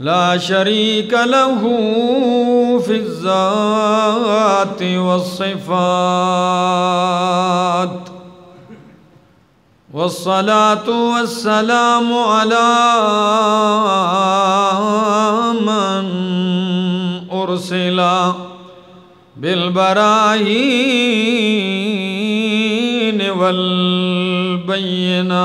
ला शरीक लहू फिज़ात वसिफ़ात वसलात वसलाम उर्सिला बिलबराही वल बैना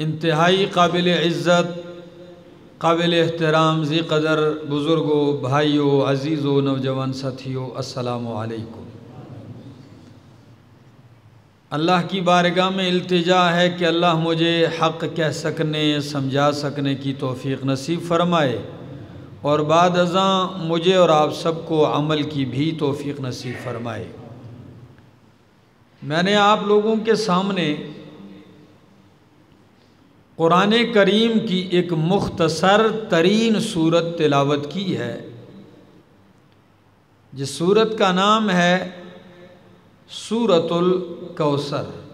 इंतहाई काबिल इज़्ज़त, काबिल एहतराम ज़ी कदर बुज़ुर्गों, भाइयों, अज़ीज़ों, नौजवान साथियों असलकुम अल्लाह की बारगाह में इल्तिजा है कि अल्लाह मुझे हक़ कह सकने, समझा सकने की तोफ़ी नसीब फ़रमाए और बाद अज़ा मुझे और आप सबको अमल की भी तोफ़ी नसीब फ़रमाए। मैंने आप लोगों के सामने कुरान करीम की एक मुख्तसर तरीन सूरत तिलावत की है। जिस सूरत का नाम है सूरतुल कौसर।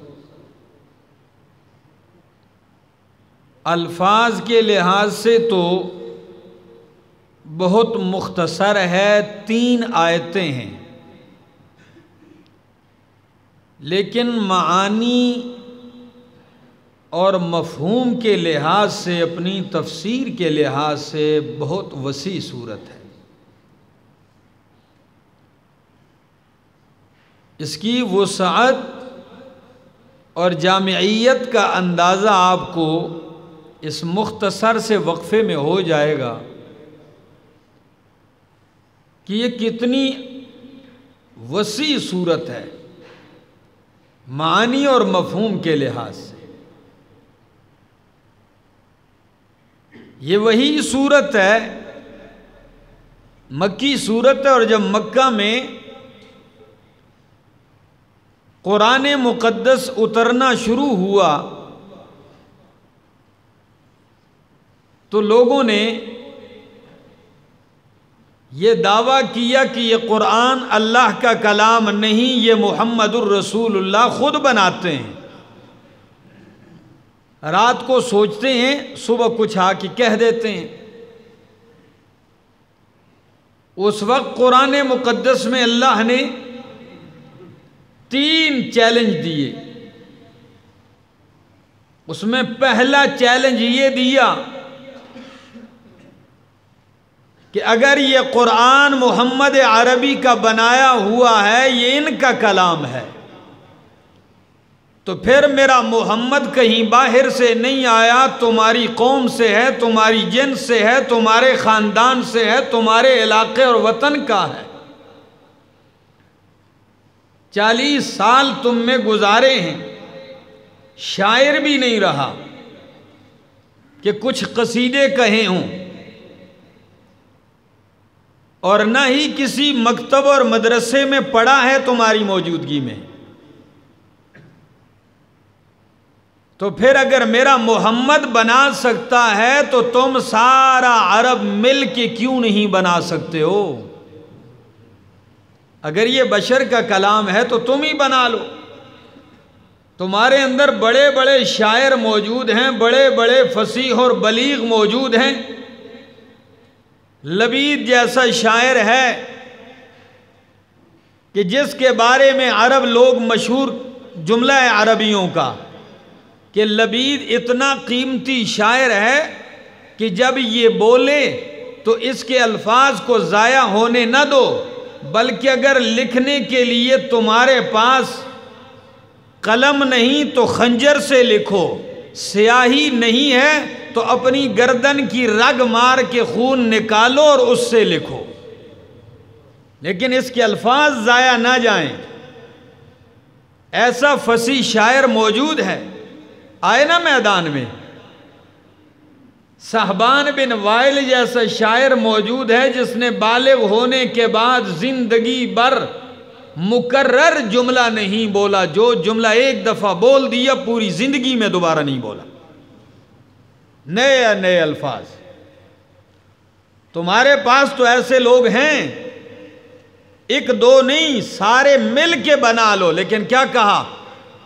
अल्फाज के लिहाज से तो बहुत मुख्तसर है, तीन आयतें हैं। लेकिन मानी और मफहूम के लिहाज से, अपनी तफसीर के लिहाज से बहुत वसी सूरत है। इसकी वसात और जामियत का अंदाज़ा आपको इस मुख्तसर से वक्फ़े में हो जाएगा कि ये कितनी वसी सूरत है, मानी और मफहूम के लिहाज से। ये वही सूरत है, मक्की सूरत है और जब मक्का में कुरान मुक़द्दस उतरना शुरू हुआ तो लोगों ने ये दावा किया कि ये कुरान अल्लाह का कलाम नहीं, ये मोहम्मदुर रसूलुल्लाह ख़ुद बनाते हैं। रात को सोचते हैं, सुबह कुछ आके कह देते हैं। उस वक्त कुरान मुक़द्दस में अल्लाह ने तीन चैलेंज दिए। उसमें पहला चैलेंज ये दिया कि अगर ये कुरान मोहम्मद अरबी का बनाया हुआ है, ये इनका कलाम है। तो फिर मेरा मोहम्मद कहीं बाहर से नहीं आया, तुम्हारी कौम से है, तुम्हारी जिन से है, तुम्हारे ख़ानदान से है, तुम्हारे इलाके और वतन का है। चालीस साल तुम में गुजारे हैं, शायर भी नहीं रहा कि कुछ कसीदे कहे हों। और न ही किसी मकतब और मदरसे में पढ़ा है तुम्हारी मौजूदगी में। तो फिर अगर मेरा मोहम्मद बना सकता है तो तुम सारा अरब मिल के क्यों नहीं बना सकते हो? अगर ये बशर का कलाम है तो तुम ही बना लो। तुम्हारे अंदर बड़े बड़े शायर मौजूद हैं बड़े बड़े फसीह और बलीग मौजूद हैं। लबीद जैसा शायर है कि जिसके बारे में अरब लोग मशहूर, जुमला है अरबियों का। कि लबीद इतना कीमती शायर है कि जब ये बोले तो इसके अल्फाज को ज़ाया होने न दो, बल्कि अगर लिखने के लिए तुम्हारे पास कलम नहीं तो खंजर से लिखो, स्याही नहीं है तो अपनी गर्दन की रग मार के खून निकालो और उससे लिखो। लेकिन इसके अल्फाज ज़ाया ना जाएँ। ऐसा फसी शायर मौजूद है। आए ना मैदान में। साहबान बिन वाइल जैसा शायर मौजूद है, जिसने बालिग होने के बाद ज़िंदगी भर मुकर्र जुमला नहीं बोला। जो जुमला एक दफ़ा बोल दिया, पूरी ज़िंदगी में दोबारा नहीं बोला। नए नए अल्फाज। तुम्हारे पास तो ऐसे लोग हैं, एक दो नहीं, सारे मिल के बना लो। लेकिन क्या कहा?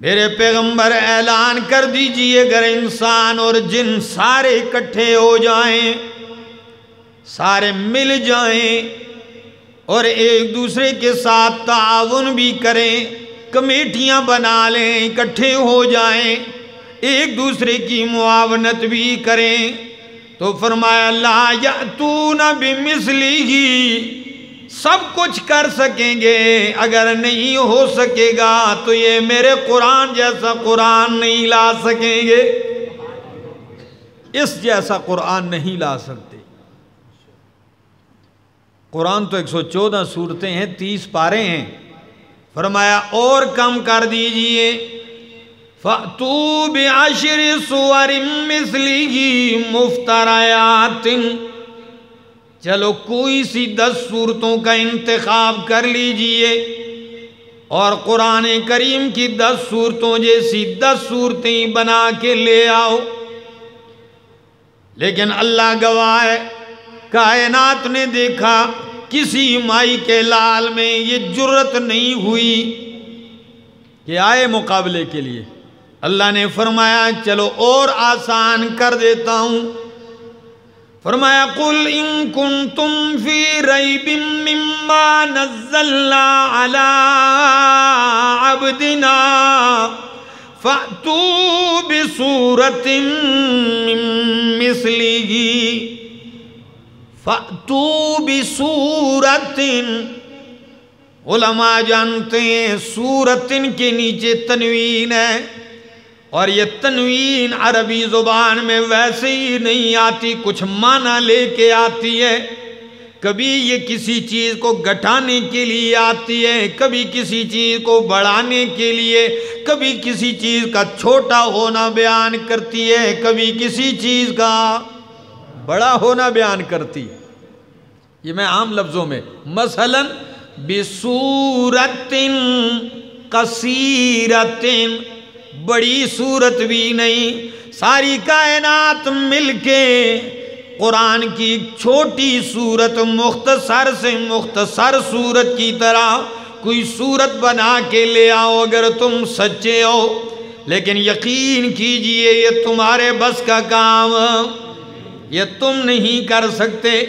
मेरे पैगंबर ऐलान कर दीजिए, अगर इंसान और जिन सारे इकट्ठे हो जाएँ, सारे मिल जाएँ और एक दूसरे के साथ ताउन भी करें, कमेटियाँ बना लें, इकट्ठे हो जाएँ, एक दूसरे की मुआवनत भी करें तो फरमाया, ला या तू न बिमिसली ही सब कुछ कर सकेंगे। अगर नहीं हो सकेगा तो ये मेरे कुरान जैसा कुरान नहीं ला सकेंगे। इस जैसा कुरान नहीं ला सकते। कुरान तो 114 सूरतें हैं 30 पारे हैं। फरमाया, और कम कर दीजिए। फ़तू बेआशिर सुअर मिसली मुफ्तरायातिन चलो कोई सी दस सूरतों का इंतखब कर लीजिए और कुरान करीम की दस सूरतों जैसी दस सूरतें बना के ले आओ। लेकिन अल्लाह गवाह है, कायनात ने देखा किसी माई के लाल में ये जुर्रत नहीं हुई कि आए मुकाबले के लिए। अल्लाह ने फरमाया, चलो और आसान कर देता हूँ। फरमाया, कुल इन कुन तुम फ़ी रई बिम्मा नजल्ला अला अबदिना फ़तू बिसूरत मिसली फ़तू बिसूरतिन। उलमा जानते हैं, सूरतिन के नीचे तनवीन है। और ये तनवीन अरबी ज़ुबान में वैसे ही नहीं आती, कुछ माना लेके आती है। कभी ये किसी चीज़ को घटाने के लिए आती है, कभी किसी चीज़ को बढ़ाने के लिए, कभी किसी चीज़ का छोटा होना बयान करती है, कभी किसी चीज़ का बड़ा होना बयान करती है। ये मैं आम लफ्ज़ों में, मसलन, बिसूरतिन, कसीरतिन बड़ी सूरत भी नहीं। सारी कायनात मिलके कुरान की छोटी सूरत, मुख्तसर से मुख्तसर सूरत की तरह कोई सूरत बना के ले आओ अगर तुम सच्चे हो। लेकिन यकीन कीजिए, ये तुम्हारे बस का काम, ये तुम नहीं कर सकते।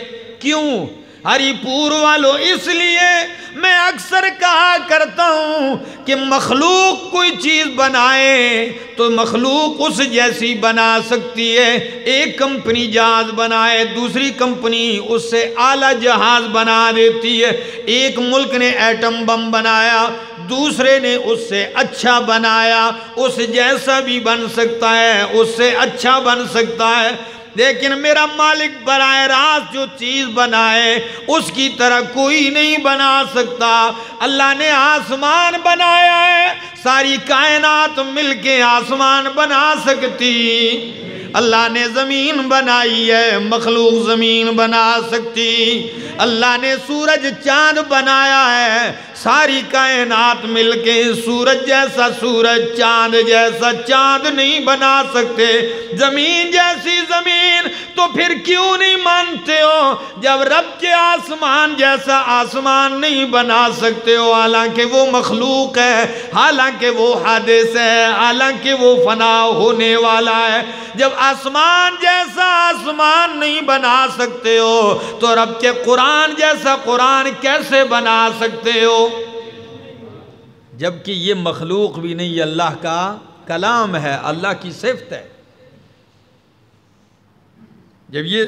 क्यों? हरिपुर वालों इसलिए मैं अक्सर कहा करता हूँ कि मखलूक कोई चीज़ बनाए तो मखलूक उस जैसी बना सकती है। एक कंपनी जहाज़ बनाए, दूसरी कंपनी उससे आला जहाज़ बना देती है। एक मुल्क ने एटम बम बनाया, दूसरे ने उससे अच्छा बनाया, उस जैसा भी बन सकता है, उससे अच्छा बन सकता है। लेकिन मेरा मालिक बराए रास्त जो चीज़ बनाए, उसकी तरह कोई नहीं बना सकता। अल्लाह ने आसमान बनाया है, सारी कायनात मिलके आसमान बना सकती। अल्लाह ने ज़मीन बनाई है, मखलूक ज़मीन बना सकती। अल्लाह ने सूरज चाँद बनाया है। सारी कायनात मिलके सूरज जैसा सूरज, चाँद जैसा चाँद नहीं बना सकते। ज़मीन जैसी ज़मीन तो फिर क्यों नहीं मानते हो? जब रब के आसमान जैसा आसमान नहीं बना सकते हो, हालाँकि वो मखलूक है, हालाँकि वो हादिस है, हालाँकि वो फना होने वाला है। जब आसमान जैसा आसमान नहीं बना सकते हो तो रब के कुरान जैसा कुरान कैसे बना सकते हो? जबकि ये मखलूक भी नहीं अल्लाह का कलाम है, अल्लाह की सिफत है। जब ये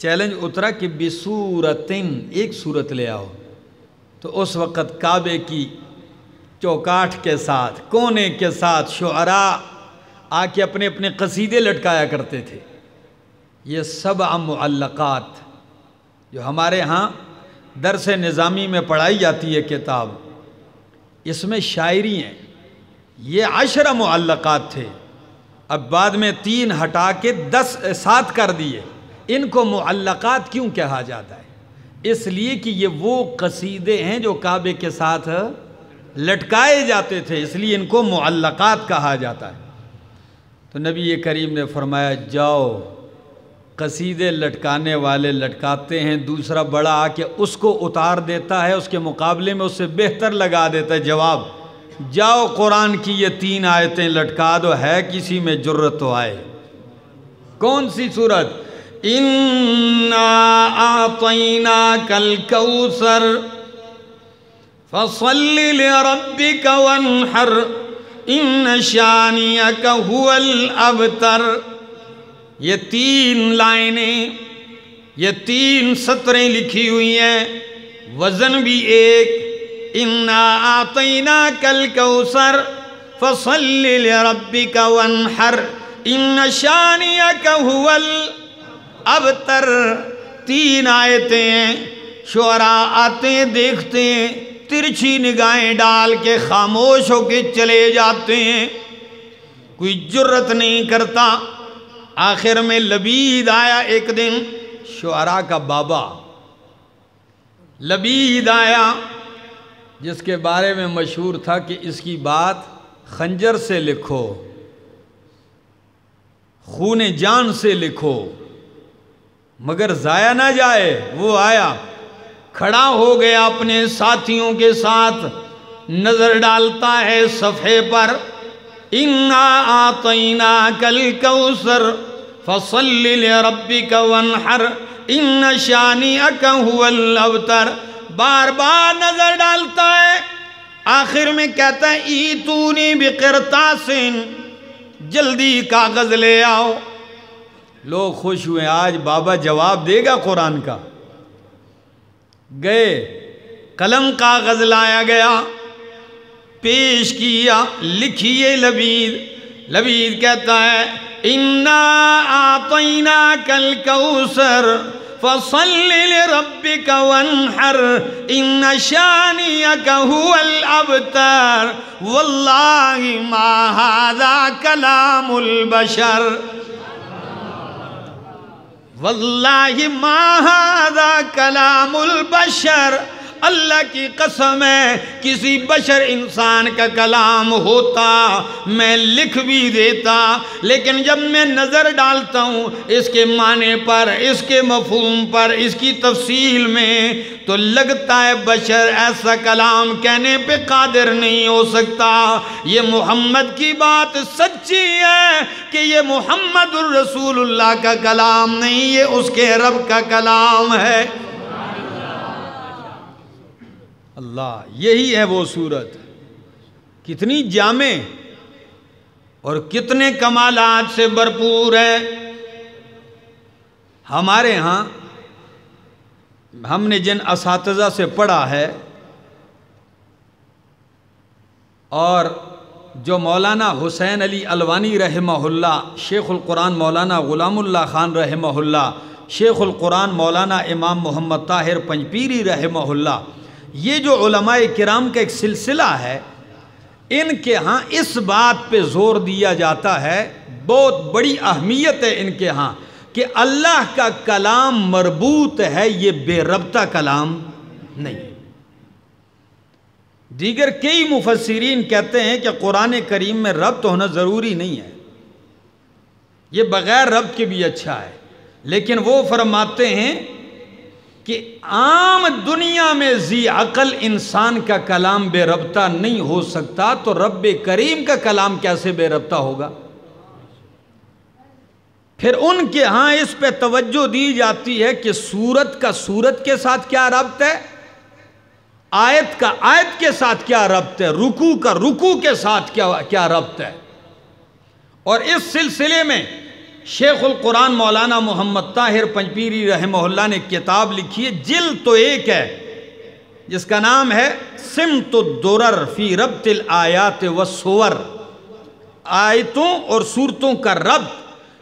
चैलेंज उतरा कि बिसूरतिन, एक सूरत ले आओ तो उस वक़्त काबे की चौकाठ के साथ, कोने के साथ शुरा आके अपने अपने कसीदे लटकाया करते थे। ये सब अमल्लक़ात जो हमारे यहाँ दरस निज़ामी में पढ़ाई जाती है किताब, इसमें शायरी हैं। ये अशर मुल्लक़ात थे। अब बाद में तीन हटा के दस, सात कर दिए। इनको मुल्लक़ात क्यों कहा जाता है? इसलिए कि ये वो कसीदे हैं जो काबे के साथ लटकाए जाते थे। इसलिए इनको मुल्लक़ात कहा जाता है। तो नबी करीम ने फरमाया, जाओ कसीदे लटकाने वाले लटकाते हैं, दूसरा बड़ा आके उसको उतार देता है, उसके मुकाबले में उससे बेहतर लगा देता है। जवाब, जाओ कुरान की ये तीन आयतें लटका दो, है किसी में ज़रूरत तो आए। कौन सी सूरत? इन्ना आतना कल कौसर फ़सल कवन हर इन शानिया कहुअल अबतर ये तीन लाइनें, ये तीन सतरें लिखी हुई हैं। वज़न भी एक। इन्ना आतना कल कौसर फ़सल रबी का वन हर इन शानिया कहुअल अबतर। तीन आयते हैं शुरा आते देखते हैं, तिरछी निगाहें डाल के खामोश होके चले जाते हैं। कोई जुर्रत नहीं करता। आखिर में लबीद आया एक दिन शुरा का बाबा। लबीद आया, जिसके बारे में मशहूर था कि इसकी बात खंजर से लिखो, खून जान से लिखो। मगर ज़ाया ना जाए, वो आया, खड़ा हो गया अपने साथियों के साथ, नज़र डालता है सफ़े पर, इन्ना आतना कल कौसर। फ़सल रबी कवन हर इन शानी अकहुअलतर बार बार नज़र डालता है आखिर में कहता है ई तूनी बिकरता सिन जल्दी कागज़ ले आओ लोग खुश हुए आज बाबा जवाब देगा कुरान का गए कलम कागज़ लाया गया पेश किया लिखिए लबीद लबीद कहता है इन्ना आतना कल कौसर फ़सल रबी कवन हर इन शानिया कहल अबतर वल्लाहि माहादा कलामुल बशर वल्लाहि माहादा कलामुल बशर अल्लाह की कसम है, किसी बशर इंसान का कलाम होता, मैं लिख भी देता, लेकिन जब मैं नज़र डालता हूँ इसके माने पर, इसके मफहूम पर, इसकी तफसील में तो लगता है बशर ऐसा कलाम कहने पे कादिर नहीं हो सकता। ये मोहम्मद की बात सच्ची है कि ये मोहम्मद रसूलुल्लाह का कलाम नहीं, ये उसके रब का कलाम है। अल्लाह, यही है वो सूरत। कितनी जामे और कितने कमालात से भरपूर है। हमारे यहाँ हमने जिन इस से पढ़ा है और जो मौलाना हुसैन अली अलवानी रहमहुल्ला शेख़ुल्कुरान मौलाना ग़ुलामुल्ला ख़ान रहमहुल्ला शेख़ुल्कुरान मौलाना इमाम मोहम्मद ताहिर पंजपीरी रहमहुल्ला ये जो किराम का एक सिलसिला है, इनके यहाँ इस बात पे ज़ोर दिया जाता है, बहुत बड़ी अहमियत है इनके यहाँ कि अल्लाह का कलाम मरबूत है, ये बेरबता कलाम नहीं दीगर कई मुफसरीन कहते हैं कि कुरान करीम में रब्त होना ज़रूरी नहीं है। ये बग़ैर रब्त के भी अच्छा है, लेकिन वो फरमाते हैं कि आम दुनिया में जी अकल इंसान का कलाम बेरबता नहीं हो सकता तो रब करीम का कलाम कैसे बेरबता होगा? फिर उनके यहाँ इस पे तवज्जो दी जाती है कि सूरत का, सूरत के साथ क्या रब्त है? आयत का, आयत के साथ क्या रब्त है? रुकू का, रुकू के साथ क्या क्या रब्त है? और इस सिलसिले में शेखुल कुरान मौलाना मोहम्मद ताहिर पंजपीरी रहमल्ला ने किताब लिखी है, जिल तो एक है, जिसका नाम है सिम तो दुरर फ़ी रब्तिल आयात व सोवर। आयतों और सूरतों का रब,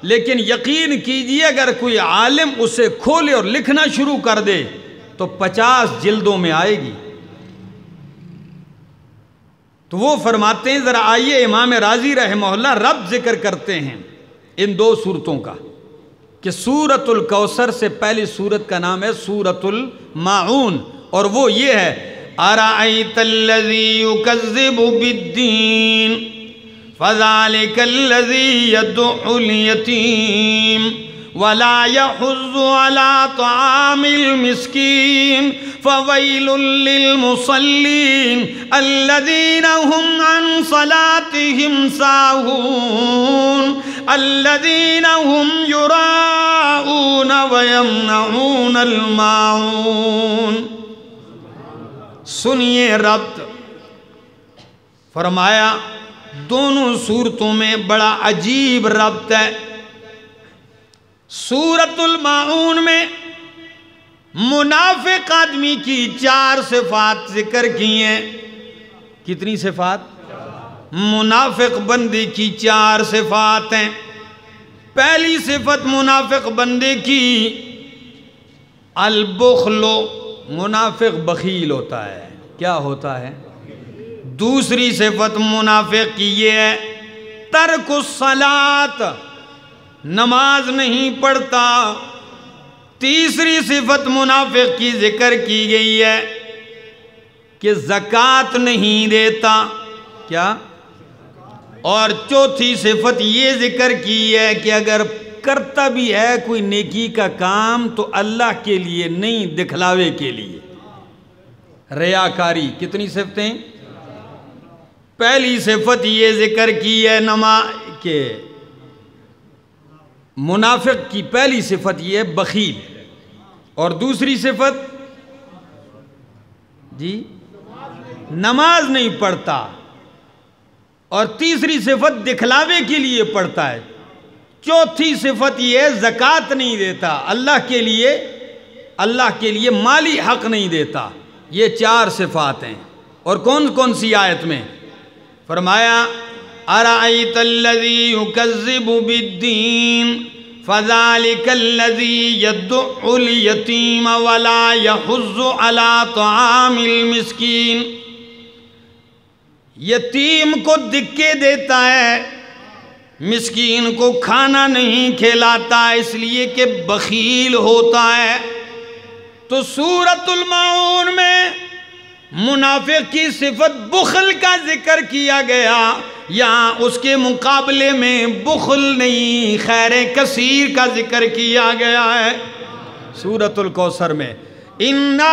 लेकिन यकीन कीजिए, अगर कोई आलिम उसे खोले और लिखना शुरू कर दे तो पचास जिल्दों में आएगी। तो वो फरमाते हैं, ज़रा आइए इमाम राज़ी रहमल्ला रब ज़िक्र करते हैं। इन दो सूरतों का, कि सूरतुल कौसर से पहली सूरत का नाम है सूरतुल माऊन, और वो ये है आराईतल्लजीबिद्दीन फ़ज़ालिकल्लज़ी यदुल यतीम वला साहून। अल्लज़ीना हुम युराऊन वयमनऊन अलमाऊन सुनिए रब्त। फरमाया, दोनों सूरतों में बड़ा अजीब रब्त है। सूरतुल माऊन में मुनाफिक आदमी की चार सिफात ज़िक्र की हैं। कितनी सिफात? मुनाफिक बंदे की चार सिफात। हैं पहली सिफत मुनाफिक बंदे की, अलबुखलो, मुनाफिक बखील होता है। क्या होता है? दूसरी सिफत मुनाफिक की ये है तर्क सलात नमाज़ नहीं पढ़ता। तीसरी सिफत मुनाफिक की ज़िक्र की गई है कि जक़ात नहीं देता। क्या? और चौथी सिफत ये ज़िक्र की है कि अगर करता भी है कोई नेकी का काम तो अल्लाह के लिए नहीं, दिखलावे के लिए। रयाकारी, कितनी सिफतें? पहली सिफत ये ज़िक्र की है नमा के। मुनाफिक की पहली सिफत यह बखील। और दूसरी सिफत? जी? नमाज़ नहीं पढ़ता। और तीसरी सिफत दिखलावे के लिए पढ़ता है। चौथी सिफत यह है, जक़ात नहीं देता। अल्लाह के लिए, अल्लाह के लिए माली हक नहीं देता। ये चार सिफात हैं। और कौन कौन सी आयत में? फरमाया अराईतल्लजीबिद्दीन फ़ज़ालिकल्लज़ी यद्दुल वला यतीम को दिक्के देता है, मिस्कीन को खाना नहीं खिलाता, इसलिए कि बखील होता है। तो सूरतुल माऊन में मुनाफिक की सिफत बुखल का ज़िक्र किया गया यहाँ उसके मुकाबले में बुखल नहीं, खैर कसीर का ज़िक्र किया गया है। सूरतुल कौसर में, इन्ना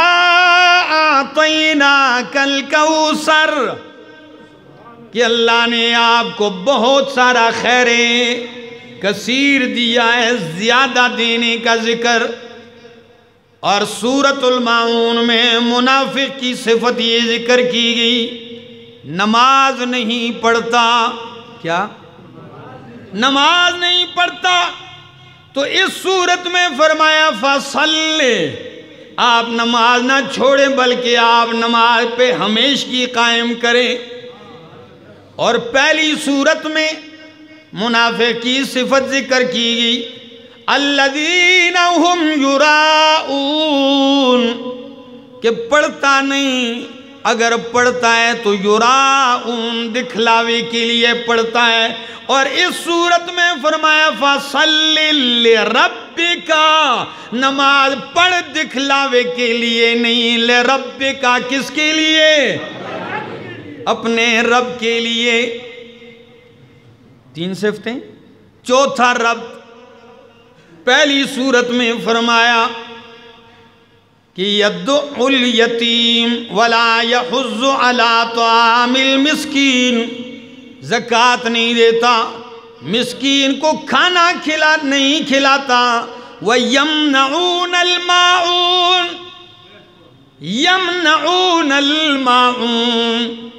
आतना कल कौसर। कि अल्लाह ने आपको बहुत सारा खैर, कसीर दिया है, ज़्यादा देने का ज़िक्र। और सूरतुल माऊन में मुनाफिक की सिफत ये ज़िक्र की गई, नमाज़ नहीं पढ़ता। क्या? नमाज़ नहीं पढ़ता। तो इस सूरत में फरमाया फ़सल आप नमाज़ ना छोड़ें, बल्कि आप नमाज़ पे हमेश की कायम करें। और पहली सूरत में मुनाफे की सिफत ज़िक्र की गई। अल्लदीन युराऊन, के पढ़ता नहीं, अगर पढ़ता है तो युराऊन दिखलावे के लिए पढ़ता है। और इस सूरत में फरमाया फ़सल रब्बी का नमाज़ पढ़ दिखलावे के लिए नहीं ले रब्बी का किसके लिए? अपने रब के लिए तीन सिफतें। चौथा रब पहली सूरत में फरमाया कि यदुल यतीम वला यहुज़ अला तामिल मिस्कीन। जक़ात नहीं देता, मिस्कीन को खाना खिला, नहीं खिलाता। वह व यमनऊन अलमाऊन यमनऊन अलमाऊन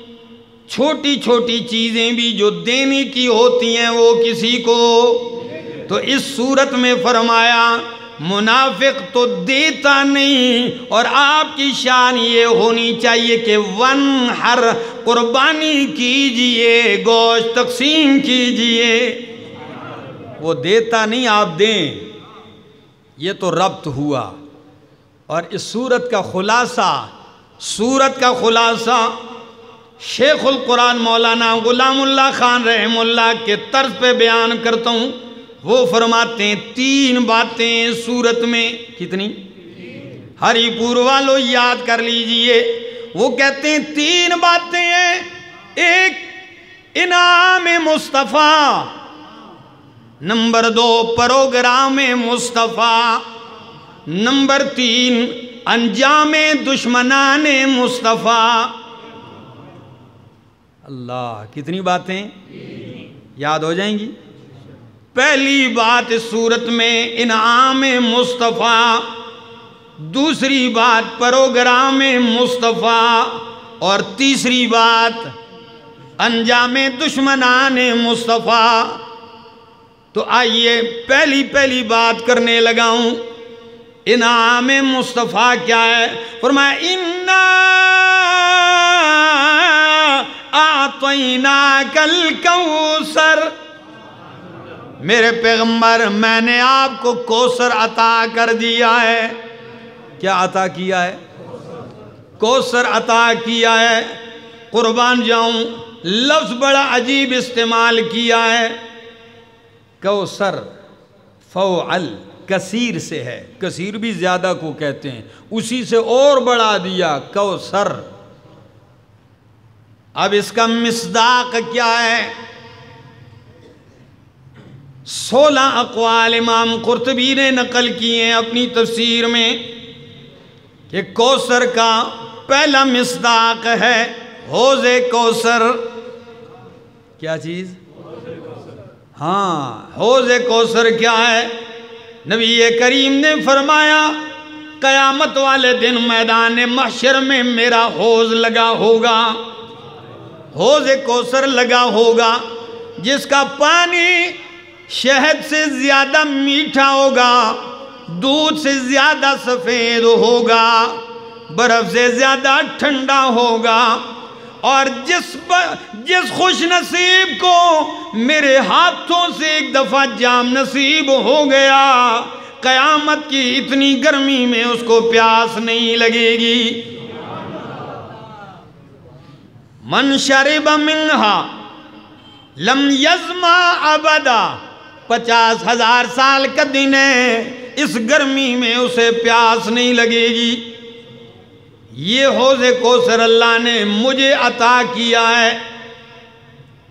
छोटी छोटी चीज़ें भी जो देने की होती हैं वो किसी को? तो इस सूरत में फरमाया, मुनाफिक तो देता नहीं और आपकी शान ये होनी चाहिए कि वन हर कुर्बानी कीजिए, गोश्त तकसीम कीजिए। वो देता नहीं, आप दें। ये तो रब्त हुआ। और इस सूरत का खुलासा, सूरत का खुलासा शेखुल कुरान मौलाना गुलामुल्ला खान रहमुल्ला के तर्ज पे बयान करता हूँ। वो फरमाते हैं, तीन बातें सूरत में, कितनी? हरिपुर वालों याद कर लीजिए। वो कहते हैं, तीन बातें हैं। एक, इनाम मुस्तफ़ा। नंबर दो, प्रोग्राम मुस्तफ़ा। नंबर तीन, अंजाम दुश्मनान मुस्तफ़ा। अल्लाह, कितनी बातें? याद हो जाएँगी? पहली बात सूरत में इनाम मुस्तफ़ा, दूसरी बात प्रोग्राम मुस्तफ़ा, और तीसरी बात अंजाम दुश्मनान मुस्तफ़ा। तो आइए पहली पहली बात करने लगाऊँ इनाम मुस्तफ़ा क्या है? फरमाया, इन्ना आतना कल कौसर। मेरे पैगंबर, मैंने आपको कौसर अता कर दिया है। क्या अता किया है? कोसर अता किया है। कुर्बान जाऊँ, लफ्ज़ बड़ा अजीब इस्तेमाल किया है। कौसर फ़ल कसीर से है। कसीर भी ज़्यादा को कहते हैं। उसी से और बढ़ा दिया कौसर। अब इसका मिसदाक क्या है? सोलह अकवाल इमाम कुर्तबी ने नकल किए अपनी तफसीर में कि कौसर का पहला मिसदाक है हौज कौसर। क्या चीज़? हाँ हौज कौसर क्या है? नबी करीम ने फरमाया, कयामत वाले दिन मैदान महशर में मेरा हौज लगा होगा। हौज कोसर लगा होगा, जिसका पानी शहद से ज़्यादा मीठा होगा, दूध से ज़्यादा सफ़ेद होगा, बर्फ़ से ज़्यादा ठंडा होगा, और जिस जिस खुश नसीब को मेरे हाथों से एक दफ़ा जाम नसीब हो गया, कयामत की इतनी गर्मी में उसको प्यास नहीं लगेगी। मन शरिब मिनहा, लम यजमा अबदा। पचास हज़ार साल का दिन है, इस गर्मी में उसे प्यास नहीं लगेगी। ये हौज कोसर अल्लाह ने मुझे अता किया है।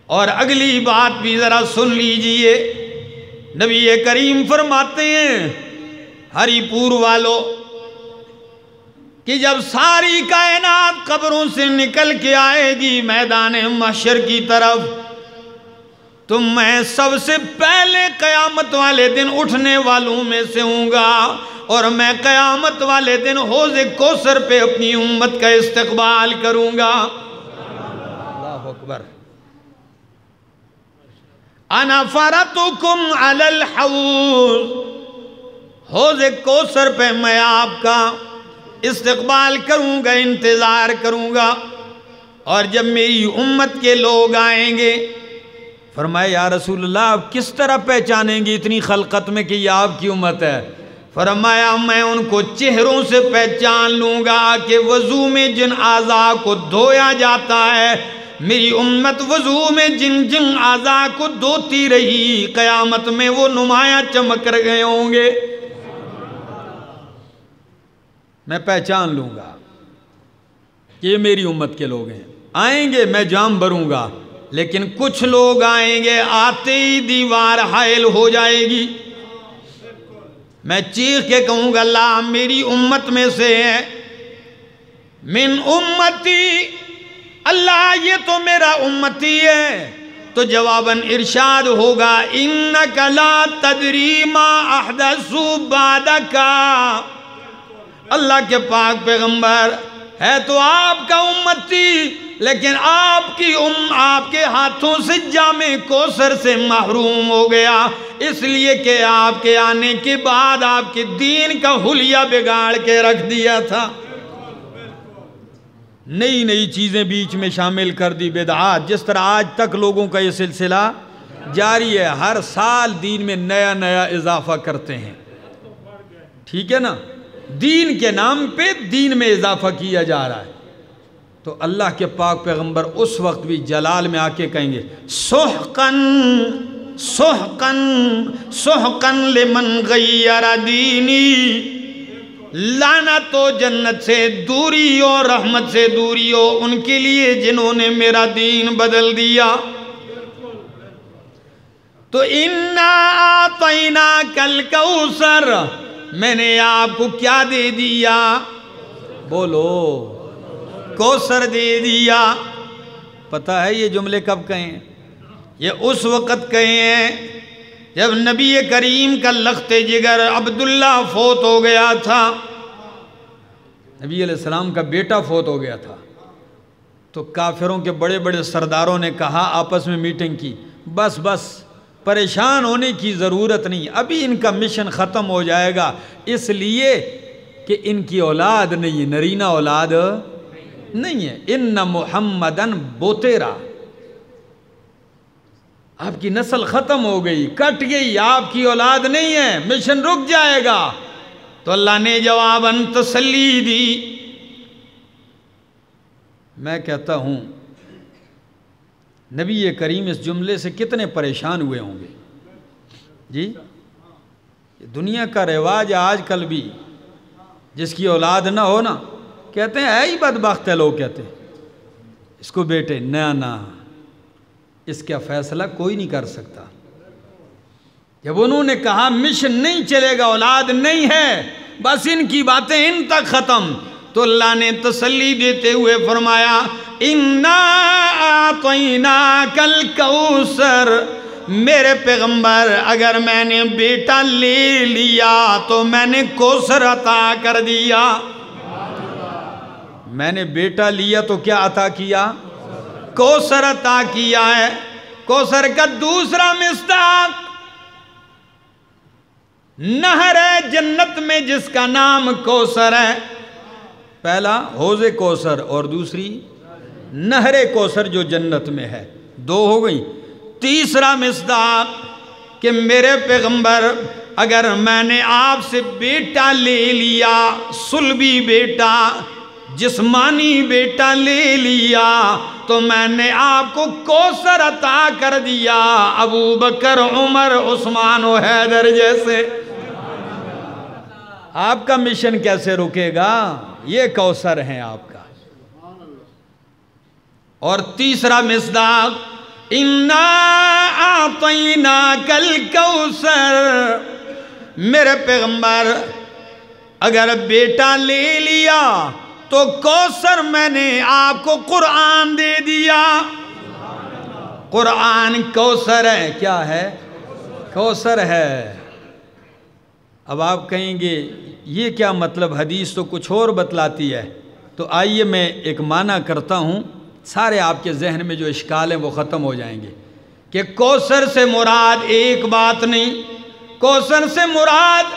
और अगली बात भी ज़रा सुन लीजिए। नबी करीम फरमाते हैं, हरिपुर वालों कि जब सारी कायनात कब्रों से निकल के आएगी मैदान मशर की तरफ़ तो मैं सबसे पहले कयामत वाले दिन उठने वालों में से हूँगा और मैं कयामत वाले दिन होज कोसर पे अपनी उम्मत का इस्तकबाल करूँगा। अल्लाह अकबर। अना फरतुकुम अलल हौज कोसर पे मैं आपका इस्तकबाल करूँगा, इंतज़ार करूँगा। और जब मेरी उम्मत के लोग आएँगे, फरमाए, या रसूलल्लाह, आप किस तरह पहचानेंगे इतनी खलकत में कि यह आपकी उम्मत है? फरमाया, मैं उनको चेहरों से पहचान लूँगा कि वज़ू में जिन आज़ा को धोया जाता है, मेरी उम्मत वज़ू में जिन जिन आज़ा को धोती रही, कयामत में वो नुमाया चमक गए होंगे। मैं पहचान लूँगा कि ये मेरी उम्मत के लोग हैं। आएँगे, मैं जाम भरूँगा, लेकिन कुछ लोग आएँगे, आते ही दीवार हायल हो जाएगी। मैं चीख के कहूँगा, अल्लाह मेरी उम्मत में से है। मिन उम्मती, अल्लाह ये तो मेरा उम्मती है। तो जवाबन इरशाद होगा इन कला तदरीमा अहदसू का अल्लाह के पाक पैगंबर, है तो आपका उम्मती, लेकिन आपकी उम, आपके हाथों से जामे कोसर से महरूम हो गया। इसलिए कि आपके आने के बाद आपके दीन का हुलिया बिगाड़ के रख दिया था। नई नई चीज़ें बीच में शामिल कर दी बेदात। जिस तरह आज तक लोगों का ये सिलसिला जारी है, हर साल दीन में नया नया इजाफा करते हैं। ठीक है ना? दीन के नाम पे दीन में इजाफा किया जा रहा है। तो अल्लाह के पाक पैगंबर उस वक्त भी जलाल में आके कहेंगे, सोहकन सोहकन सोहकन ले मन गई दीनी। लाना तो जन्नत से दूरी हो रहमत से दूरी हो उनके लिए जिन्होंने मेरा दीन बदल दिया। तो इन्ना आतना कल कौसर मैंने आपको क्या दे दिया? बोलो, कौसर दे दिया। पता है ये जुमले कब कहें ये उस वक़्त कहे हैं जब नबी करीम का लखते जिगर अब्दुल्ला फोत हो गया था। नबी सलाम का बेटा फोत हो गया था। तो काफिरों के बड़े बड़े सरदारों ने कहा, आपस में मीटिंग की। बस बस। परेशान होने की ज़रूरत नहीं। अभी इनका मिशन ख़त्म हो जाएगा, इसलिए कि इनकी औलाद नहीं है। नरीना औलाद नहीं है। इन न मोहम्मदन बोतेरा। आपकी नस्ल ख़त्म हो गई, कट गई, आपकी औलाद नहीं है। मिशन रुक जाएगा। तो अल्लाह ने जवाबन तसली दी। मैं कहता हूँ नबी ये करीम इस जुमले से कितने परेशान हुए होंगे? जी? दुनिया का रिवाज आजकल भी, जिसकी औलाद ना हो ना, कहते हैं है ही बदबख्त है, लोग कहते हैं। इसको बेटे, ना ना, इसका फैसला कोई नहीं कर सकता। जब उन्होंने कहा, मिशन नहीं चलेगा, औलाद नहीं है, बस इनकी बातें इन तक ख़त्म तो अल्लाह ने तसल्ली देते हुए फरमाया, इन्ना कल कौसर, मेरे पैगंबर, अगर मैंने बेटा ले लिया तो मैंने कोसर अता कर दिया। मैंने बेटा लिया तो क्या अता किया? कौसर अता किया है। कौसर का दूसरा मिस्ताक, नहर है जन्नत में जिसका नाम कौसर है। पहला, हौज कौसर और दूसरी, नहर कौसर जो जन्नत में है। दो हो गई। तीसरा मिस्ताक कि मेरे पैगंबर, अगर मैंने आपसे बेटा ले लिया, सुलभी बेटा, जिस्मानी बेटा ले लिया तो मैंने आपको कोसर अता कर दिया अबू बकर उमर, उस्मान हैदर जैसे। आपका मिशन कैसे रुकेगा? ये कौसर है आपका। और तीसरा मिसदाक, इन्ना आतना कल कौसर। मेरे पैगंबर, अगर बेटा ले लिया तो कौसर मैंने आपको कुरान दे दिया। कुरान कौसर है, क्या है? कौसर है। अब आप कहेंगे, ये क्या मतलब? हदीस तो कुछ और बतलाती है। तो आइए मैं एक माना करता हूँ, सारे आपके जहन में जो इश्काल हैं वो ख़त्म हो जाएँगे। कि कौसर से मुराद एक बात नहीं, कौसर से मुराद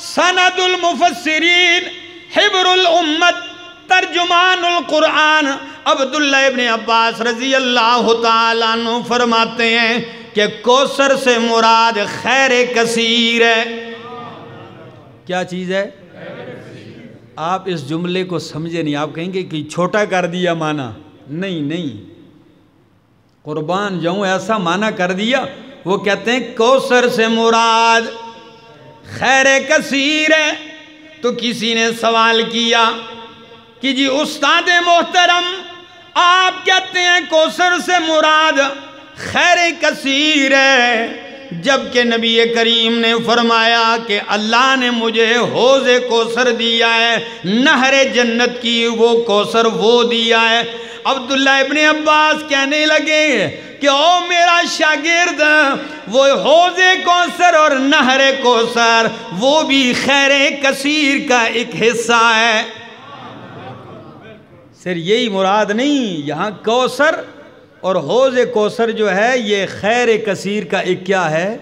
सनदुल मुफसरीन हिबरुल उम्मत तर्जुमान कुरान अब्दुल्ला अब्बास रज़ी अल्लाह तु फरमाते हैं कि कौसर से मुराद खैर कसीर है। क्या चीज़ है? आप इस जुमले को समझे नहीं। आप कहेंगे कि छोटा कर दिया माना। नहीं नहीं। कुर्बान जाऊँ, ऐसा माना कर दिया। वो कहते हैं, कौसर से मुराद, खैर कसीर है। तो किसी ने सवाल किया कि जी उस्ताद मोहतरम, आप कहते हैं कौसर से मुराद खैर कसीर है। जबकि नबी करीम ने फरमाया कि अल्लाह ने मुझे हौज कोसर दिया है, नहर जन्नत की वो कौसर वो दिया है। अब्दुल्ला इब्ने अब्बास कहने लगे कि ओ मेरा शागिर्द, वो हौज कौसर और नहर कौसर, वो भी खैर कसीर का एक हिस्सा है। सर यही मुराद नहीं, यहाँ कौसर और हौज कौसर जो है, ये खैर कसीर का एक क्या है?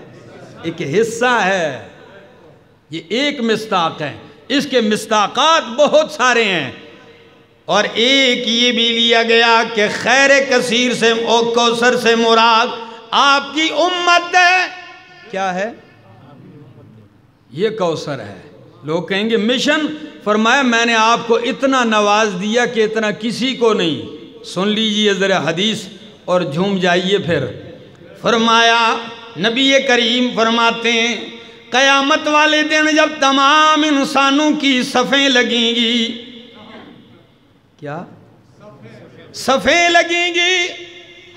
एक हिस्सा है। ये एक मिस्ताक है। इसके मिस्ताकात बहुत सारे हैं। और एक ये भी लिया गया कि खैर कसीर से और कौसर से मुराद आपकी उम्मत है। क्या है? ये कौसर है। लोग कहेंगे, मिशन? फरमाया, मैंने आपको इतना नवाज़ दिया कि इतना किसी को नहीं। सुन लीजिए ज़रा हदीस। और झूम जाइए फिर। फरमाया नबी करीम फरमाते हैं, क़यामत वाले दिन जब तमाम इंसानों की सफ़ें लगेंगी। क्या? सफ़े लगेंगी।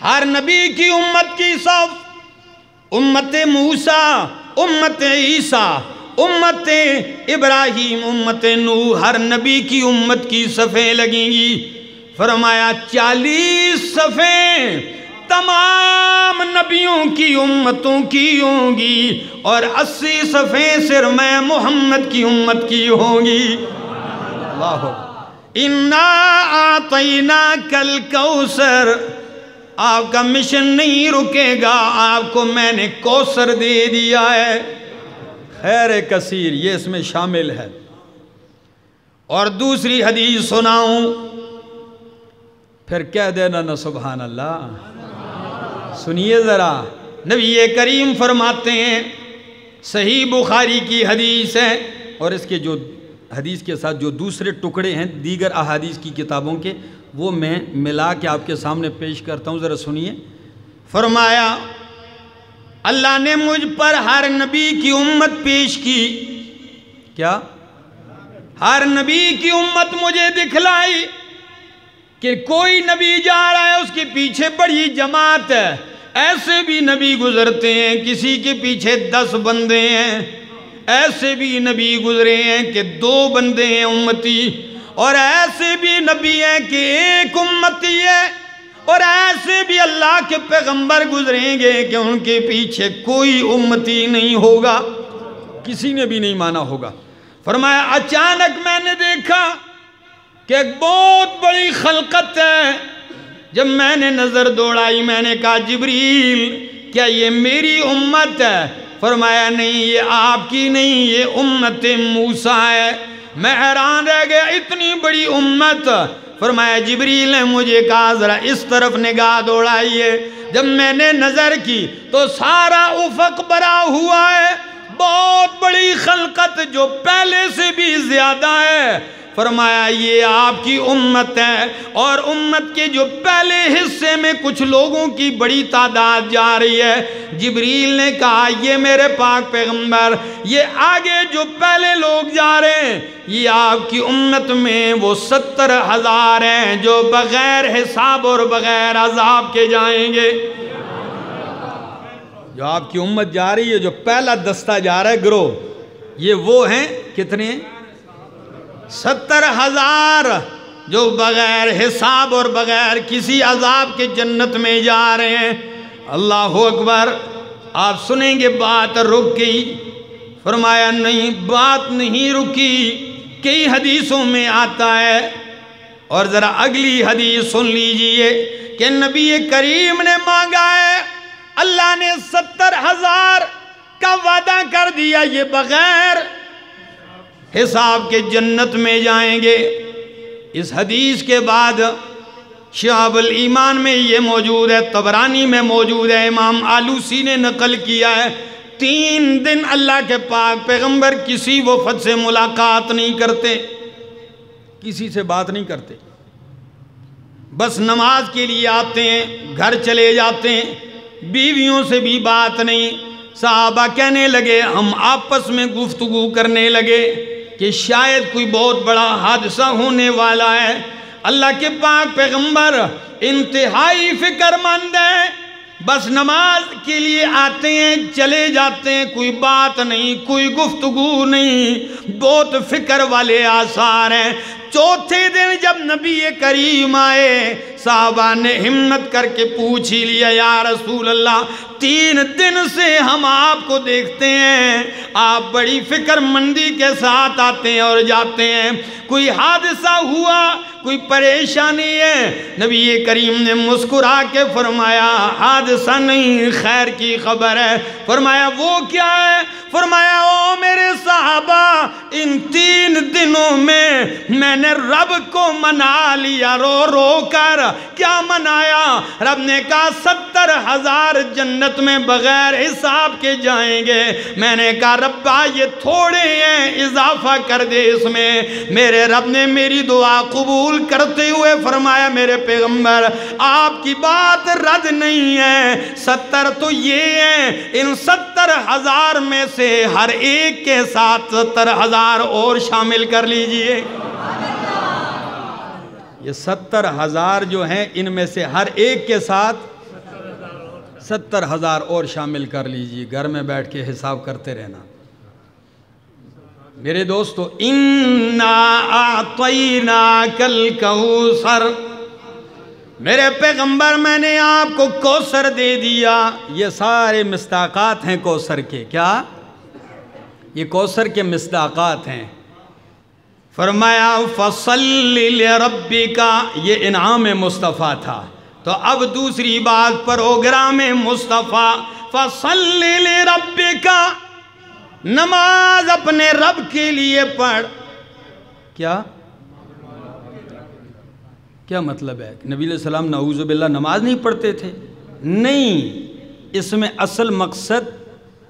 हर नबी की उम्मत की सफ। उम्मत मूसा, उम्मत ईसा, उम्मत इब्राहिम, उम्मत नू हर नबी की उम्मत की सफ़े लगेंगी। फरमाया, चालीस सफ़े तमाम नबियों की उम्मतों की होंगी और अस्सी सफ़े सिर मैं मोहम्मद की उम्मत की होंगी। अल्लाह इन्ना आतना कल कौसर, आपका मिशन नहीं रुकेगा, आपको मैंने कौसर दे दिया है। खैर कसीर, ये इसमें शामिल है। और दूसरी हदीस सुनाऊं फिर कह देना न सुबहान अल्लाह सुनिए ज़रा नबी करीम फरमाते हैं, सही बुखारी की हदीस है, और इसके जो हदीस के साथ जो दूसरे टुकड़े हैं, दीगर अहादीस की किताबों के, वो मैं मिला के आपके सामने पेश करता हूँ, ज़रा सुनिए। फरमाया, अल्लाह ने मुझ पर हर नबी की उम्मत पेश की। क्या? हर नबी की उम्मत मुझे दिखलाई। कि कोई नबी जा रहा है, उसके पीछे बड़ी जमात है। ऐसे भी नबी गुजरते हैं, किसी के पीछे दस बंदे हैं। ऐसे भी नबी गुजरे हैं कि दो बंदे हैं उम्मती, और ऐसे भी नबी हैं कि एक उम्मती है। और ऐसे भी अल्लाह के पैगंबर गुजरेंगे कि उनके पीछे कोई उम्मती नहीं होगा। किसी ने भी नहीं माना होगा। फरमाया, अचानक मैंने देखा कि एक बहुत बड़ी खलकत है। जब मैंने नज़र दौड़ाई, मैंने कहा, जिब्रील, क्या ये मेरी उम्मत है? फरमाया, नहीं, ये आपकी नहीं, ये उम्मत मूसा है। मैं हैरान रह गया, इतनी बड़ी उम्मत। फरमाया, जिबरील ने मुझे कहा, ज़रा इस तरफ़ निगाह दौड़ाइए। जब मैंने नज़र की तो सारा उफक बरा हुआ है। बहुत बड़ी खलकत, जो पहले से भी ज़्यादा है। फरमाया, ये आपकी उम्मत है और उम्मत के जो पहले हिस्से में कुछ लोगों की बड़ी तादाद जा रही है। जिब्रील ने कहा, ये मेरे पाक पैगंबर, ये आगे जो पहले लोग जा रहे हैं, ये आपकी उम्मत में वो सत्तर हज़ार हैं जो बग़ैर हिसाब और बग़ैर अजाब के जाएँगे। जो आपकी उम्मत जा रही है, जो पहला दस्ता जा रहा है ग्रोह ये वो हैं, कितने सत्तर हज़ार जो बगैर हिसाब और बगैर किसी अजाब के जन्नत में जा रहे हैं। अल्लाह अकबर, आप सुनेंगे बात रुक। गई फरमाया, नहीं, बात नहीं रुकी। कई हदीसों में आता है। और ज़रा अगली हदीस सुन लीजिए कि नबी करीम ने मांगा है, अल्लाह ने सत्तर हज़ार का वादा कर दिया ये बगैर हिसाब के जन्नत में जाएँगे। इस हदीस के बाद शाबुल ईमान में ये मौजूद है, तबरानी में मौजूद है, इमाम आलूसी ने नकल किया है। तीन दिन अल्लाह के पाक पैगंबर किसी वफद से मुलाकात नहीं करते, किसी से बात नहीं करते। बस नमाज़ के लिए आते हैं, घर चले जाते हैं, बीवियों से भी बात नहीं। साहबा कहने लगे, हम आपस में गुफ्तगु करने लगे। कि शायद कोई बहुत बड़ा हादसा होने वाला है। अल्लाह के पाक पैगंबर इंतहाई फिक्रमंद है। बस नमाज़ के लिए आते हैं, चले जाते हैं, कोई बात नहीं, कोई गुफ्तगु नहीं। बहुत फ़िक्र वाले आसार हैं। चौथे दिन जब नबी करीम आए, साहबा ने हिम्मत करके पूछ ही लिया, या रसूल अल्लाह तीन दिन से हम आपको देखते हैं। आप बड़ी फिक्रमंदी के साथ आते हैं और जाते हैं। कोई हादसा हुआ, कोई परेशानी है? नबी करीम ने मुस्कुरा के फरमाया, हादसा नहीं, खैर की खबर है। फरमाया, वो क्या है? फरमाया, ओ मेरे साहबा, इन तीन दिनों में मैंने रब को मना लिया। रो रो कर, क्या मनाया? रब ने कहा, सत्तर हज़ार जन्नत में बगैर हिसाब के जाएँगे। मैंने कहा, रब्बा, ये थोड़े हैं, इजाफा कर दे इसमें। मेरे रब ने मेरी दुआ कबूल करते हुए फरमाया, मेरे पैगंबर, आपकी बात रद्द नहीं है। सत्तर तो ये है, इन सत्तर हज़ार में से हर एक के साथ सत्तर हज़ार और शामिल कर लीजिए। ये सत्तर हज़ार जो हैं, इनमें से हर एक के साथ सत्तर हज़ार और शामिल कर लीजिए, घर में बैठ के हिसाब करते रहना। मेरे दोस्तों, इन्ना आतना कल कौसर मेरे पैगंबर मैंने आपको कौसर दे दिया। ये सारे मिस्ताकात हैं कौसर के। क्या? ये कौसर के मिस्ताकात हैं। फरमाया फ़सल रबी का, ये इनाम मुस्तफ़ा था। तो अब दूसरी बात प्रोग्राम मुस्तफ़ा फ़सल रबी का नमाज़ अपने रब के लिए पढ़। क्या? क्या मतलब है? नबी सलाम नऊज़बिल्ला नमाज़ नहीं पढ़ते थे? नहीं। इसमें असल मकसद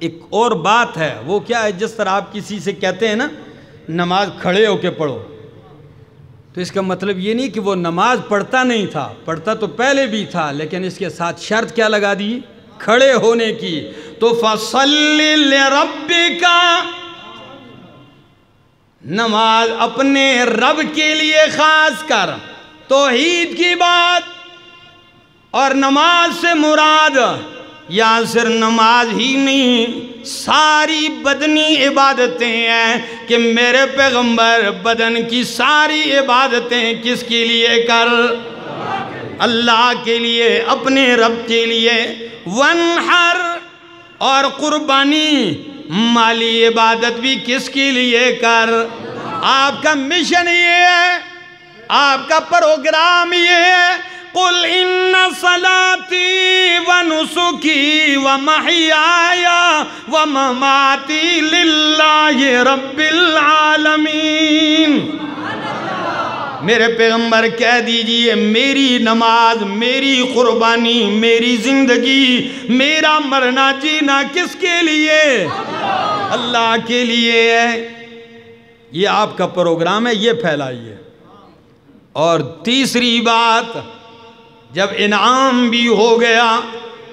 एक और बात है। वो क्या है? जिस तरह आप किसी से कहते हैं ना, नमाज़ खड़े होके पढ़ो। तो इसका मतलब ये नहीं कि वो नमाज़ पढ़ता नहीं था, पढ़ता तो पहले भी था, लेकिन इसके साथ शर्त क्या लगा दी? खड़े होने की। तो फ़सल का नमाज़ अपने रब के लिए खास कर। तोहीद की बात और नमाज़ से मुराद। या सिर्फ़ नमाज़ ही नहीं, सारी बदनी इबादतें हैं कि मेरे पैगंबर बदन की सारी इबादतें किसके लिए कर? अल्लाह के लिए, अपने रब के लिए। वन हर और कुर्बानी, माली इबादत भी किसके लिए कर? आपका मिशन ये है, आपका प्रोग्राम ये है कुल इन सलाती व नुसुकी व महियाया व ममाती लिल्लाहि रब्बिल आलमीन मेरे पैगंबर कह दीजिए मेरी नमाज़ मेरी कुर्बानी मेरी ज़िंदगी मेरा मरना जीना किसके लिए अल्लाह के लिए है ये आपका प्रोग्राम है ये फैलाइए और तीसरी बात जब इनाम भी हो गया,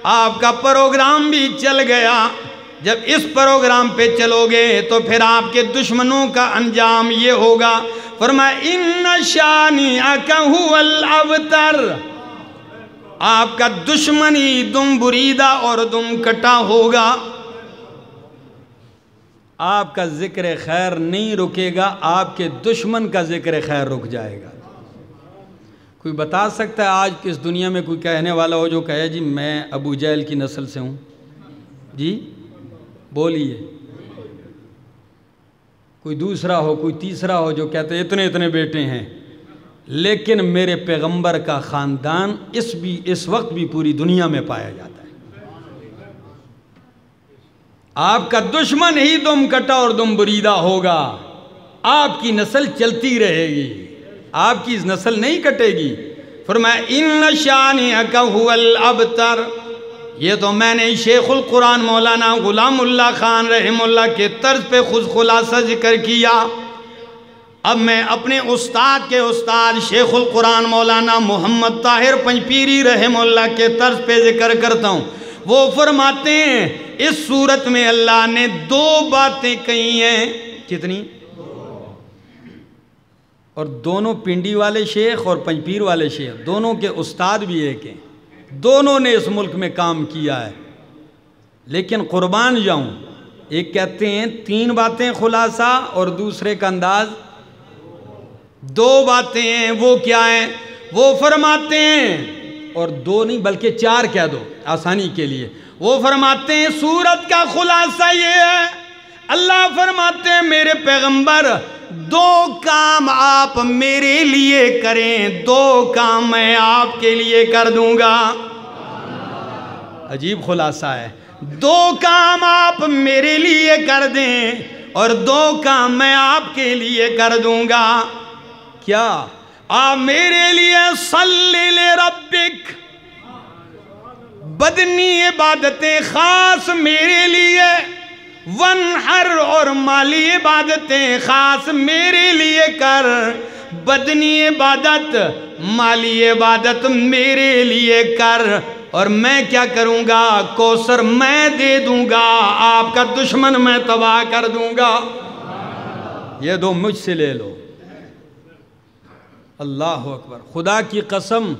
आपका प्रोग्राम भी चल गया, जब इस प्रोग्राम पे चलोगे तो फिर आपके दुश्मनों का अंजाम ये होगा फरमा इन शानी अवतर। आपका दुश्मन दुम बुरीदा और तुम कटा होगा। आपका ज़िक्र खैर नहीं रुकेगा, आपके दुश्मन का ज़िक्र खैर रुक जाएगा। कोई बता सकता है आज किस दुनिया में कोई कहने वाला हो जो कहे, जी, मैं अबू जैल की नस्ल से हूँ जी, बोलिए। कोई दूसरा हो, कोई तीसरा हो जो कहते इतने इतने बेटे हैं। लेकिन मेरे पैगंबर का ख़ानदान इस भी, इस वक्त भी पूरी दुनिया में पाया जाता है। आपका दुश्मन ही दुम कटा और दुम बुरीदा होगा। आपकी नस्ल चलती रहेगी। आपकी नस्ल नहीं कटेगी। फरमाया इन शानी हुल अबतर। ये तो मैंने शेखुल कुरान मौलाना गुलाम गुलामुल्ला खान रहमुल्ला के तर्ज पे खुद खुलासा ज़िक्र किया। अब मैं अपने उस्ताद के उस्ताद शेखुल कुरान मौलाना मोहम्मद ताहिर पंचपीरी रहमुल्ला के तर्ज पे ज़िक्र करता हूँ। वो फरमाते हैं, इस सूरत में अल्लाह ने दो बातें कही हैं। कितनी? और दोनों पिंडी वाले शेख और पंचपीर वाले शेख, दोनों के उस्ताद भी एक हैं। दोनों ने इस मुल्क में काम किया है। लेकिन कुर्बान जाऊँ, एक कहते हैं, तीन बातें खुलासा और दूसरे का अंदाज। दो बातें हैं, वो क्या हैं? वो फरमाते हैं, और दो नहीं, बल्कि चार कह दो, आसानी के लिए। वो फरमाते हैं, सूरत का खुलासा ये है। अल्लाह फरमाते हैं, मेरे पैगंबर दो काम आप मेरे लिए करें, दो काम मैं आपके लिए कर दूँगा। अजीब खुलासा है। दो काम आप मेरे लिए कर दें और दो काम मैं आपके लिए कर दूँगा। क्या आप मेरे लिए सल्ले रबिक बदनी इबादतें खास मेरे लिए। वन हर और माली इबादतें खास मेरे लिए कर। बदनी इबादत, माली इबादत मेरे लिए कर। और मैं क्या करूँगा? कोसर मैं दे दूँगा। आपका दुश्मन मैं तबाह कर दूँगा। ये दो मुझसे ले लो। अल्लाह अकबर। खुदा की कसम,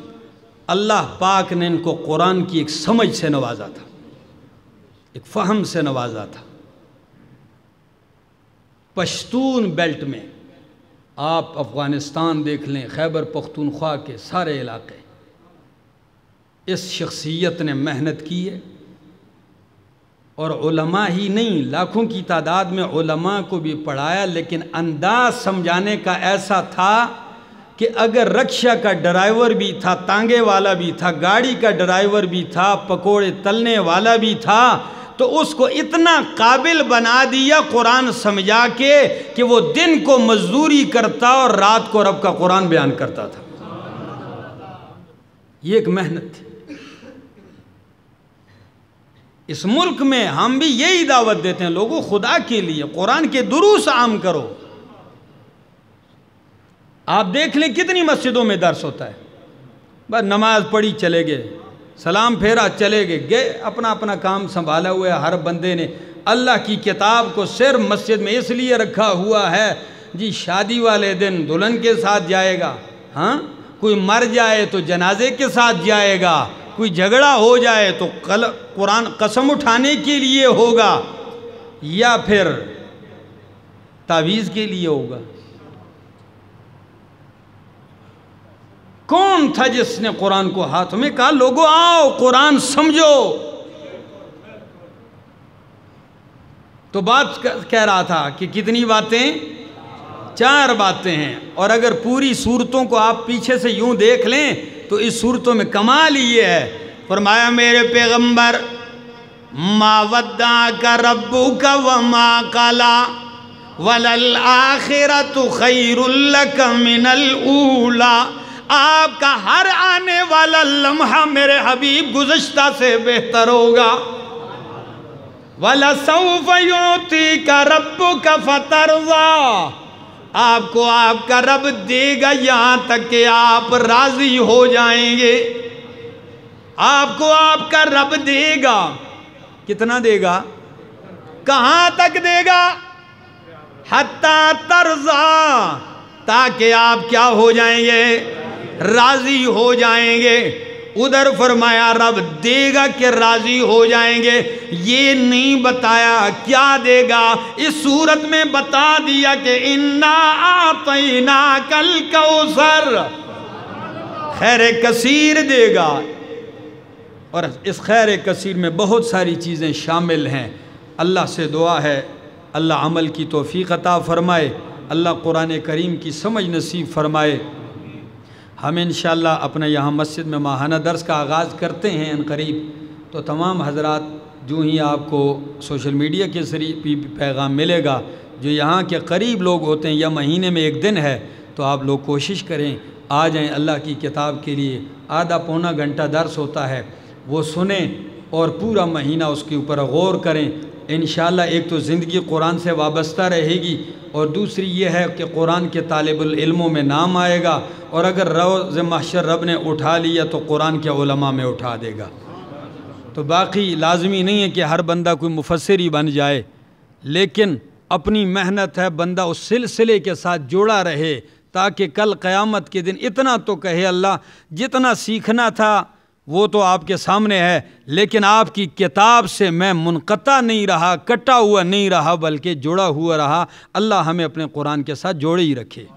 अल्लाह पाक ने इनको कुरान की एक समझ से नवाजा था। एक फ़हम से नवाजा था। पश्तून बेल्ट में। आप अफ़गानिस्तान देख लें, खैबर पख्तूनख्वा के सारे इलाके। इस शख्सियत ने मेहनत की है। और उलमा ही नहीं, लाखों की तादाद में उलमा को भी पढ़ाया, लेकिन अंदाज समझाने का ऐसा था कि अगर रक्षा का ड्राइवर भी था, तांगे वाला भी था, गाड़ी का ड्राइवर भी था, पकोड़े तलने वाला भी था तो उसको इतना काबिल बना दिया कुरान समझा के कि वो दिन को मजदूरी करता और रात को रब का कुरान बयान करता था। ये एक मेहनत थी। इस मुल्क में हम भी यही दावत देते हैं, लोगों, खुदा के लिए, कुरान के दुरूस आम करो। आप देख लें कितनी मस्जिदों में दर्श होता है। बस नमाज़ पढ़ी चले गए। सलाम फेरा चले गए गए, अपना अपना काम संभाला हुआ है हर बंदे ने। अल्लाह की किताब को सिर्फ़ मस्जिद में इसलिए रखा हुआ है, जी शादी वाले दिन दुल्हन के साथ जाएगा हाँ? कोई मर जाए तो जनाजे के साथ जाएगा, कोई झगड़ा हो जाए तो कल कुरान कसम उठाने के लिए होगा, या फिर तावीज़ के लिए होगा। कौन था जिसने कुरान को हाथ में कहा, लोगों, आओ, कुरान समझो तो बात कह रहा था कि कितनी बातें? चार बातें हैं। और अगर पूरी सूरतों को आप पीछे से यूँ देख लें तो इस सूरतों में कमाल ये है। फरमाया, मेरे पैगंबर मावद्दा का रब्बू का व मा काला, वलल आखिरत खैरुल्लक मिनल ऊला। आपका हर आने वाला लम्हा मेरे हबीब गुजश्ता से बेहतर होगा। वाला सऊफयोती का रब का फतरवा। आपको आपका रब देगा यहाँ तक कि आप राज़ी हो जाएँगे। आपको आपका रब देगा। कितना देगा? कहाँ तक देगा? हत्ता तरजा, ताकि आप क्या हो जाएँगे? राज़ी हो जाएँगे। उधर फरमाया, रब देगा कि राज़ी हो जाएँगे। ये नहीं बताया, क्या देगा? इस सूरत में बता दिया कि, इन्ना आतना कल कौसर। खैर कसीर देगा। और इस खैर कसीर में बहुत सारी चीज़ें शामिल हैं। अल्लाह से दुआ है, अल्लाह अमल की तोफ़ी अता फ़रमाए, अल्लाह कुरान करीम की समझ नसीब फ़रमाए। हम इन अपने यहाँ मस्जिद में माहाना दर्स का आगाज़ करते हैं इन करीब। तो तमाम हजरात जो ही आपको सोशल मीडिया के ज़रिए पैगाम मिलेगा, जो यहाँ के करीब लोग होते हैं या महीने में एक दिन है तो आप लोग कोशिश करें, आ जाएँ अल्लाह की किताब के लिए। आधा पौना घंटा दर्स होता है, वो सुने और पूरा महीना उसके ऊपर गौर करें। इन एक तो ज़िंदगी कुरान से वाबस्ता रहेगी और दूसरी ये है कि कुरान के तालब में नाम आएगा और अगर रोज़ महशर रब ने उठा लिया तो कुरान के उलमा में उठा देगा। तो बाकी लाजमी नहीं है कि हर बंदा कोई मुफसर ही बन जाए, लेकिन अपनी मेहनत है बंदा उस सिलसिले के साथ जुड़ा रहे ताकि कल क़यामत के दिन इतना तो कहे अल्लाह, जितना सीखना था वो तो आपके सामने है, लेकिन आपकी किताब से मैं मुनक़ा नहीं रहा, कटा हुआ नहीं रहा, बल्कि जुड़ा हुआ रहा। अल्लाह हमें अपने कुरान के साथ जोड़े ही रखे।